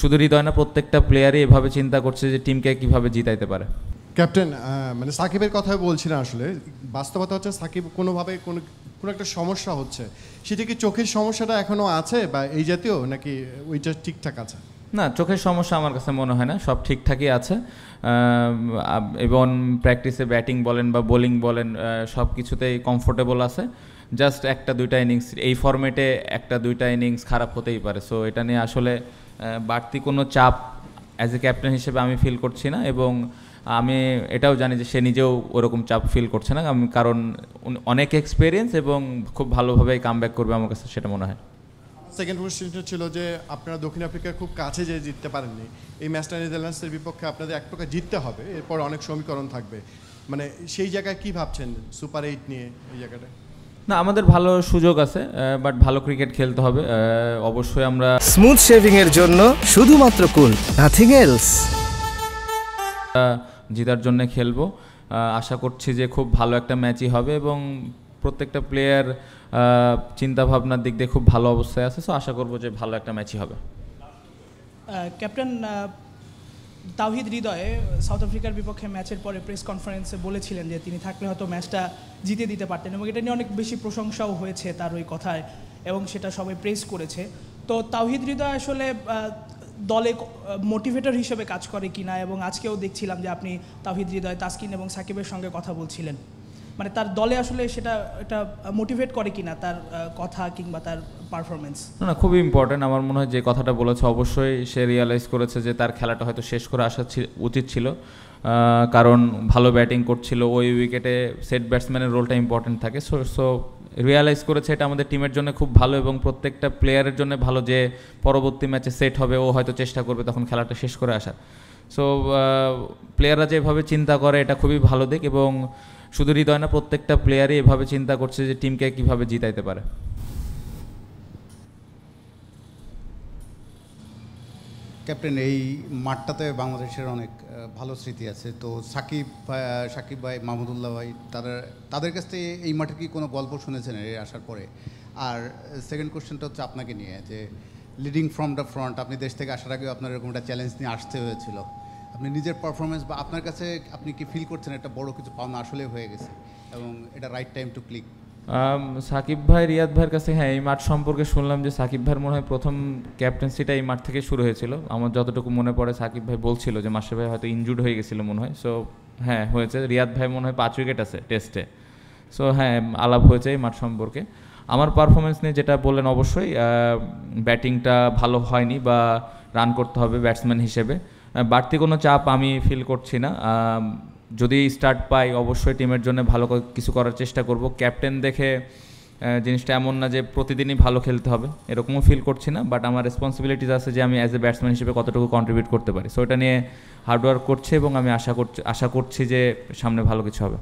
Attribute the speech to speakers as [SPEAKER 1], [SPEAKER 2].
[SPEAKER 1] শুধু হৃদয় না প্রত্যেকটা প্লেয়ারই এভাবে চিন্তা করছে যে টিমকে কীভাবে জিতাইতে পারে।
[SPEAKER 2] ক্যাপ্টেন মানে সাকিবের কথাই বলছি না আসলে। বাস্তবতা হচ্ছে সাকিব কোনোভাবে কোনো কোনো একটা সমস্যা হচ্ছে। সেটা কি চোখের সমস্যাটা এখনও আছে বা এই জাতীয় নাকি ওইটা ঠিকঠাক আছে?
[SPEAKER 1] না চোখের সমস্যা আমার কাছে মনে হয় না। সব ঠিকঠাকই আছে। এবং প্র্যাকটিসে ব্যাটিং বলেন বা বোলিং বলেন সব কিছুতেই কমফোর্টেবল আছে। জাস্ট একটা দুইটা ইনিংস এই ফরম্যাটে একটা দুইটা ইনিংস খারাপ হতেই পারে। সো এটা নিয়ে আসলে বাড়তি কোনো চাপ অ্যাজ এ ক্যাপ্টেন হিসেবে আমি ফিল করছি না এবং আমি এটাও জানি যে সে নিজেও ওরকম চাপ ফিল করছে না, আমি কারণ অনেক এক্সপিরিয়েন্স এবং খুব ভালোভাবে কাম ব্যাক করবে আমার কাছে সেটা মনে হয়।
[SPEAKER 2] সেকেন্ড কোশ্চেনটা ছিল যে আপনারা দক্ষিণ আফ্রিকার খুব কাছে যে জিততে পারেননি। এই ম্যাচটা নেদারল্যান্ডসের বিপক্ষে আপনাদের এক প্রকার জিততে হবে, এরপর অনেক সমীকরণ থাকবে। মানে সেই জায়গায় কি ভাবছেন সুপার এইট নিয়ে এই জায়গাটা?
[SPEAKER 1] না আমাদের ভালো সুযোগ আছে বাট ভালো ক্রিকেট খেলতে হবে অবশ্যই আমরা
[SPEAKER 3] স্মুথ শেভিং এর জন্য শুধুমাত্র কুল নাথিং এলস
[SPEAKER 1] জেতার জন্য খেলব। আশা করছি যে খুব ভালো একটা ম্যাচই হবে এবং প্রত্যেকটা প্লেয়ার চিন্তা ভাবনার দিক দিয়ে খুব ভালো অবস্থায় আছে সো আশা করব যে ভালো একটা ম্যাচই হবে।
[SPEAKER 4] ক্যাপ্টেন তাওহিদ হৃদয়ে সাউথ আফ্রিকার বিপক্ষে ম্যাচের পরে প্রেস কনফারেন্সে বলেছিলেন যে তিনি থাকলে হয়তো ম্যাচটা জিতে দিতে পারতেন এবং এটা নিয়ে অনেক বেশি প্রশংসাও হয়েছে তার ওই কথায় এবং সেটা সবাই প্রেস করেছে। তো তাওহিদ হৃদয় আসলে দলে মোটিভেটর হিসেবে কাজ করে কিনা এবং আজকেও দেখছিলাম যে আপনি তাওহিদ হৃদয়, তাসকিন এবং সাকিবের সঙ্গে কথা বলছিলেন। মানে তার দলে আসলে সেটা, এটা মোটিভেট করে কিনা তার কথা কিংবা তার পারফরমেন্স
[SPEAKER 1] না খুবই ইম্পর্ট্যান্ট আমার মনে হয় যে কথাটা বলেছে, অবশ্যই সে রিয়ালাইজ করেছে যে তার খেলাটা হয়তো শেষ করে আসা উচিত ছিল। কারণ ভালো ব্যাটিং করছিল, ওই উইকেটে সেট ব্যাটসম্যানের রোলটা ইম্পর্ট্যান্ট থাকে। সো সো রিয়ালাইজ করেছে এটা আমাদের টিমের জন্য খুব ভালো এবং প্রত্যেকটা প্লেয়ারের জন্য ভালো যে পরবর্তী ম্যাচে সেট হবে, ও হয়তো চেষ্টা করবে তখন খেলাটা শেষ করে আসার সো প্লেয়াররা যেভাবে চিন্তা করে, এটা খুবই ভালো দিক এবং শুধু হৃদয় না, প্রত্যেকটা প্লেয়ারই এভাবে চিন্তা করছে যে টিমকে কীভাবে জিতাইতে পারে।
[SPEAKER 5] ক্যাপ্টেন, এই মাঠটাতে বাংলাদেশের অনেক ভালো স্মৃতি আছে। তো সাকিব সাকিব ভাই মাহমুদুল্লাহ ভাই, তারা, তাদের কাছ থেকে এই মাঠের কি কোনো গল্প শুনেছেন এই আসার পরে? আর সেকেন্ড কোশ্চেনটা হচ্ছে আপনাকে নিয়ে, যে লিডিং ফ্রম দ্য ফ্রন্ট আপনি দেশ থেকে আসার আগেও আপনার এরকম একটা চ্যালেঞ্জ নিয়ে আসতে হয়েছিল। আপনি নিজের পারফরমেন্স বা আপনার কাছে আপনি কি ফিল করছেন একটা বড় কিছু পাওনা আসলে হয়ে গেছে এবং এটা right time to click
[SPEAKER 1] Shakib ভাই, রিয়াদ ভাইয়ের কাছে হ্যাঁ এই মাঠ সম্পর্কে শুনলাম যে সাকিব ভাইয়ের মনে হয় প্রথম ক্যাপ্টেন্সিটা এই মাঠ থেকে শুরু হয়েছিল। আমার যতটুকু মনে পড়ে, সাকিব ভাই বলছিল যে মাসে ভাই হয়তো ইনজুর্ড হয়ে গেছিল মনে হয়। সো হ্যাঁ হয়েছে। রিয়াদ ভাই মনে হয় পাঁচ উইকেট আছে টেস্টে সো হ্যাঁ আলাপ হয়েছে এই মাঠ সম্পর্কে। আমার পারফরমেন্স নিয়ে যেটা বললেন অবশ্যই ব্যাটিংটা ভালো হয়নি বা রান করতে হবে ব্যাটসম্যান হিসেবে। বাড়তি কোনো চাপ আমি ফিল করছি না। যদি স্টার্ট পাই অবশ্যই টিমের জন্য ভালো কিছু করার চেষ্টা করব। ক্যাপ্টেন দেখে জিনিসটা এমন না যে প্রতিদিনই ভালো খেলতে হবে, এরকমও ফিল করছি না। বাট আমার রেসপন্সিবিলিটিস আছে যে আমি অ্যাজ এ ব্যাটসম্যান হিসেবে কতটুকু কন্ট্রিবিউট করতে পারি। সো এটা নিয়ে হার্ডওয়ার্ক করছে এবং আমি আশা করছি আশা করছি যে সামনে ভালো কিছু হবে।